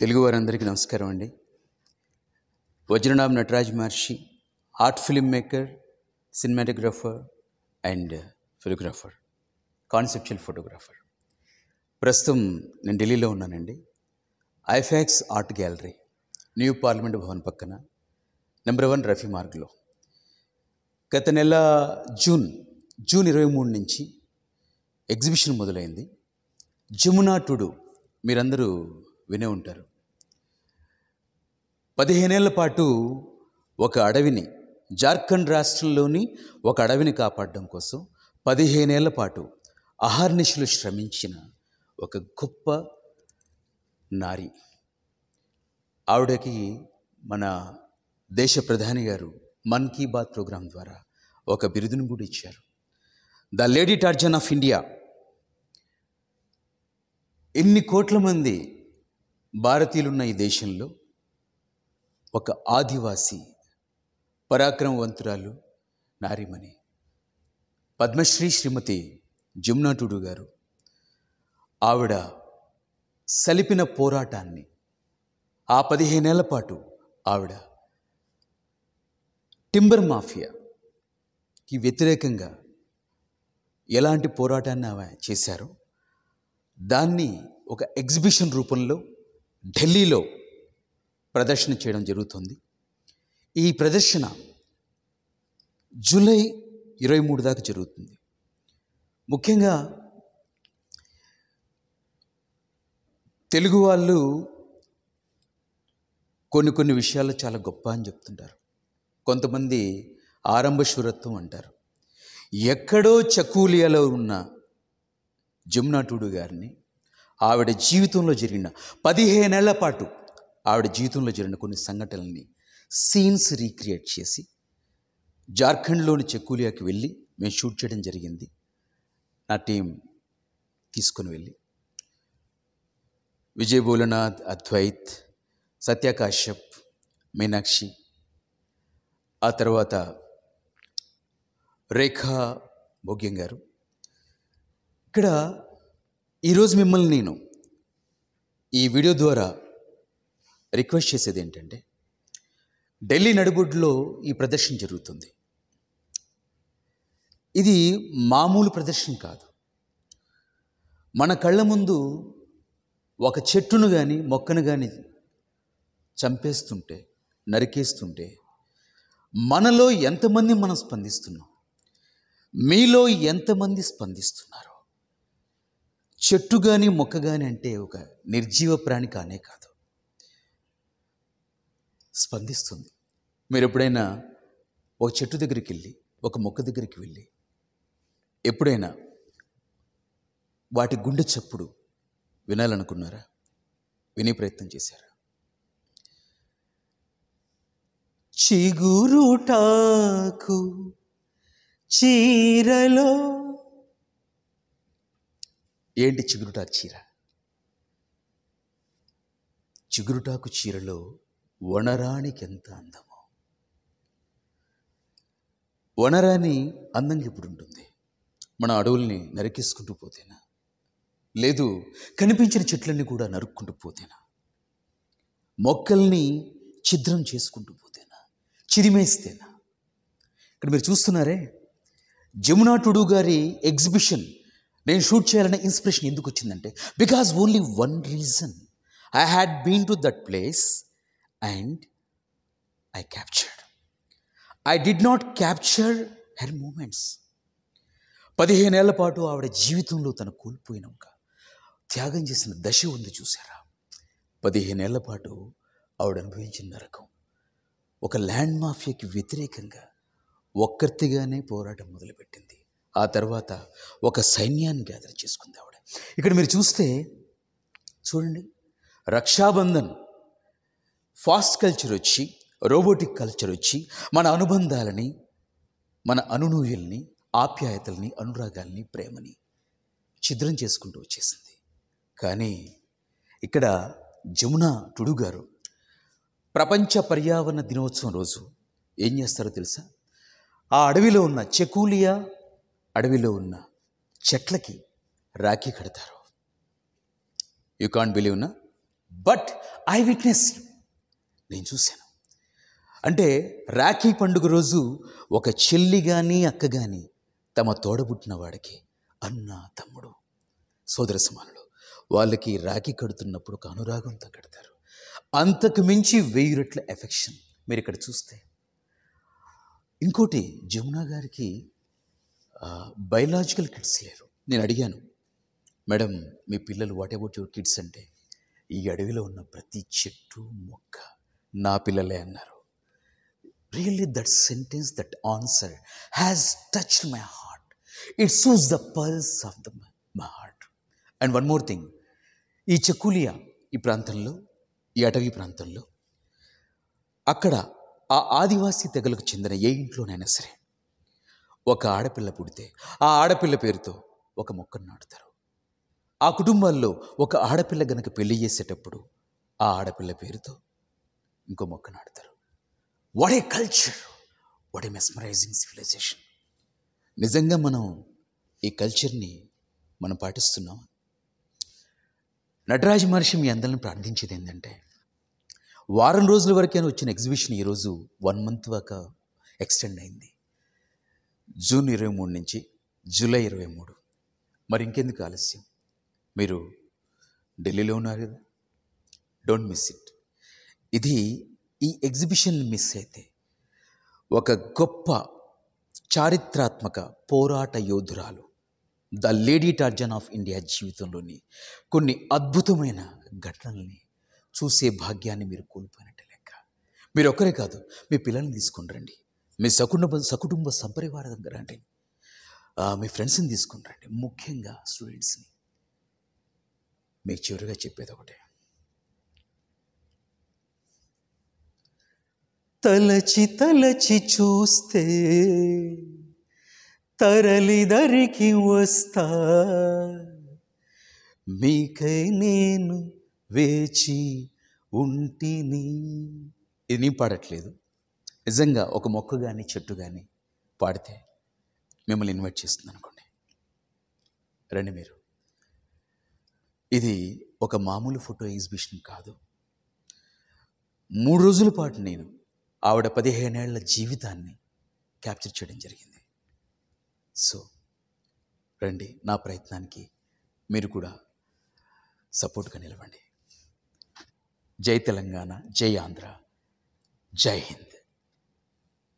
తెలుగు వారందరికీ నమస్కారం అండి. Vajranam Nataraj Maharshi art film maker cinematographer and photographer conceptual photographer. ప్రస్తుతం నేను ఢిల్లీలో ఉన్నానండి. AIFACS art gallery new parliament Bhavan పక్కన నెంబర్ వన్ రఫీ మార్గ్లో. గత నెల జూన్ జూన్ ఇరవై మూడు నుంచి ఎగ్జిబిషన్ మొదలైంది. జమునా టుడు మీరందరూ వినే ఉంటారు. పదిహేనేళ్ళ పాటు ఒక అడవిని జార్ఖండ్ రాష్ట్రంలోని ఒక అడవిని కాపాడడం కోసం పదిహేనేళ్ళ పాటు అహర్నిశలు శ్రమించిన ఒక గొప్ప నారి. ఆవిడకి మన దేశ ప్రధాని గారు మన్ కీ బాత్ ప్రోగ్రాం ద్వారా ఒక బిరుదును కూడా ఇచ్చారు. The lady Tarzan of India. ఎన్ని కోట్ల మంది భారతీయులున్న ఈ దేశంలో ఒక ఆదివాసి పరాక్రమవంతురాలు నారిమణి. పద్మశ్రీ శ్రీమతి జమునా గారు. ఆవిడ సలిపిన పోరాటాన్ని ఆ పదిహేనేళ్ళ పాటు ఆవిడ టింబర్ మాఫియాకి వ్యతిరేకంగా ఎలాంటి పోరాటాన్ని ఆమె చేశారో దాన్ని ఒక ఎగ్జిబిషన్ రూపంలో ఢిల్లీలో ప్రదర్శన చేయడం జరుగుతుంది. ఈ ప్రదర్శన జూలై ఇరవై మూడు దాకా జరుగుతుంది. ముఖ్యంగా తెలుగు వాళ్ళు కొన్ని కొన్ని విషయాలు చాలా గొప్ప అని చెప్తుంటారు. కొంతమంది ఆరంభశూరత్వం అంటారు. ఎక్కడో చకూలియాలో ఉన్న జమునాటుడు గారిని ఆవిడ జీవితంలో జరిగిన పదిహేనేళ్ళ పాటు ఆవిడ జీవితంలో జరిగిన కొన్ని సంఘటనల్ని సీన్స్ రీక్రియేట్ చేసి జార్ఖండ్లోని చెక్కులియాకి వెళ్ళి మేము షూట్ చేయడం జరిగింది. నా టీం తీసుకొని వెళ్ళి విజయ్ భోలనాథ్ అద్వైత్ సత్యాకాశ్యప్ మీనాక్షి ఆ తర్వాత రేఖా భోగ్యం గారు. ఇక్కడ ఈరోజు మిమ్మల్ని నేను ఈ వీడియో ద్వారా రిక్వెస్ట్ చేసేది ఏంటంటే ఢిల్లీ నడిబొడ్డులో ఈ ప్రదర్శన జరుగుతుంది. ఇది మామూలు ప్రదర్శన కాదు. మన కళ్ళ ముందు ఒక చెట్టును కానీ మొక్కను కానీ చంపేస్తుంటే నరికేస్తుంటే మనలో ఎంతమంది మనం స్పందిస్తున్నాం? మీలో ఎంతమంది స్పందిస్తున్నారు? చెట్టు కానీ మొక్క కానీ అంటే ఒక నిర్జీవ ప్రాణి కానే కాదు. స్పందిస్తుంది. మీరు ఎప్పుడైనా ఒక చెట్టు దగ్గరికి వెళ్ళి ఒక మొక్క దగ్గరికి వెళ్ళి ఎప్పుడైనా వాటి గుండె చప్పుడు వినాలనుకున్నారా? వినే ప్రయత్నం చేశారా? చిగురుటాకు చీరలో ఏంటి చిగురుటాకు చీర? చిగురుటాకు చీరలో వనరానికి ఎంత అందమో. వనరాని అందంగా ఇప్పుడు ఉంటుంది మన అడవుల్ని నరికేసుకుంటూ పోతేనా? లేదు కనిపించిన చెట్లన్నీ కూడా నరుక్కుంటూ పోతేనా? మొక్కల్ని ఛిద్రం చేసుకుంటూ పోతేనా? చిరిమేస్తేనా? ఇక్కడ మీరు చూస్తున్నారే జమునా టుడు గారి ఎగ్జిబిషన్ నేను షూట్ చేయాలనే ఇన్స్పిరేషన్ ఎందుకు వచ్చిందంటే because only one reason. I had been to that place and I captured I did not capture her moments పదిహేనేళ్ళ పాటు ఆవిడ జీవితంలో తను కోల్పోయినాక త్యాగం చేసిన దశ ఉంది చూసారా పదిహేనేళ్ళ పాటు ఆవిడ అనుభవించిన నరకం. ఒక ల్యాండ్ మాఫియాకి వ్యతిరేకంగా ఒక్కర్తిగానే పోరాటం మొదలుపెట్టింది. ఆ తర్వాత ఒక సైన్యాన్ని గ్యాదర్ చేసుకుంది ఆవిడ. ఇక్కడ మీరు చూస్తే చూడండి రక్షాబంధన్ ఫాస్ట్ కల్చర్ వచ్చి రోబోటిక్ కల్చర్ వచ్చి మన అనుబంధాలని మన అనునూయుల్ని ఆప్యాయతల్ని అనురాగాల్ని ప్రేమని ఛిద్రం చేసుకుంటూ వచ్చేసింది. కానీ ఇక్కడ జమున టుడు గారు ప్రపంచ పర్యావరణ దినోత్సవం రోజు ఏం చేస్తారో తెలుసా? ఆ అడవిలో ఉన్న చెకూలియా అడవిలో ఉన్న చెట్లకి రాఖీ కడతారు. యు కాంట్ బిలీవ్ నా? బట్ ఐ విట్నెస్ నేను చూశాను. అంటే రాఖీ పండుగ రోజు ఒక చెల్లి కానీ అక్క కానీ తమ తోడబుట్టిన వాడికి అన్న తమ్ముడు సోదర సమానులు వాళ్ళకి రాఖీ కడుతున్నప్పుడు ఒక అనురాగంతో కడతారు. అంతకు మించి వెయ్యి రెట్ల ఎఫెక్షన్ మీరు ఇక్కడ చూస్తే. ఇంకోటి జమునా గారికి బయలాజికల్ కిడ్స్ లేరు. నేను అడిగాను మేడం మీ పిల్లలు వాట్ అబౌట్ యువర్ కిడ్స్? అంటే ఈ అడవిలో ఉన్న ప్రతి చెట్టు మొక్క నా పిల్లలే అన్నారు. Really that sentence that answer has touched my heart it సూస్ the pulse of the my heart and one more thing ఈ చెక్కులియా ఈ ప్రాంతంలో ఈ అటవీ ప్రాంతంలో అక్కడ ఆ ఆదివాసీ తెగలకు చెందిన ఏ ఇంట్లోనైనా సరే ఒక ఆడపిల్ల పుడితే ఆ ఆడపిల్ల పేరుతో ఒక మొక్కను నాటుతారు. ఆ కుటుంబాల్లో ఒక ఆడపిల్ల గనక పెళ్ళి చేసేటప్పుడు ఆ ఆడపిల్ల పేరుతో ఇంకో మొక్క నాటుతారు. What a culture what a mesmerising civilisation నిజంగా మనం ఈ కల్చర్ని మనం పాటిస్తున్నాం నటరాజ మహర్షి మీ అందరిని ప్రార్థించేది ఏంటంటే వారం రోజుల వరకే వచ్చిన ఎగ్జిబిషన్ ఈరోజు వన్ మంత్ దాకా ఎక్స్టెండ్ అయింది. జూన్ ఇరవై మూడు నుంచి జూలై ఇరవై మూడు. మరి ఇంకెందుకు ఆలస్యం? మీరు ఢిల్లీలో ఉన్నారు కదా? డోంట్ మిస్ ఇట్ ఇది ఈ ఎగ్జిబిషన్ మిస్ అయితే ఒక గొప్ప చారిత్రాత్మక పోరాట యోధురాలు the lady Tarzan of India జీవితంలోని కొన్ని అద్భుతమైన ఘటనల్ని చూసే భాగ్యాన్ని మీరు కోల్పోయినట్టే లెక్క. మీరు ఒక్కరే కాదు మీ పిల్లల్ని తీసుకుని రండి. మీ సకుటుంబ సకుటుంబ సంపరివారంగా రండి. మీ ఫ్రెండ్స్ని తీసుకుని రండి ముఖ్యంగా స్టూడెంట్స్ని మీకు చివరిగా చెప్పేది ఒకటే. తలచి తలచి చూస్తే తరలిదరికి వస్తా. మీకై నేను వేచి ఉంటిని. ఇది నేను పాడట్లేదు. నిజంగా ఒక మొక్క కానీ చెట్టు కానీ పాడితే మిమ్మల్ని ఇన్వైట్ చేస్తుంది అనుకోండి. రండి మీరు. ఇది ఒక మామూలు ఫోటో ఎగ్జిబిషన్ కాదు. మూడు రోజుల పాటు నేను ఆవిడ పదిహేనేళ్ళ జీవితాన్ని క్యాప్చర్ చేయడం జరిగింది. సో రండి నా ప్రయత్నానికి మీరు కూడా సపోర్ట్గా నిలవండి. జై తెలంగాణ జై ఆంధ్ర జై హింద్.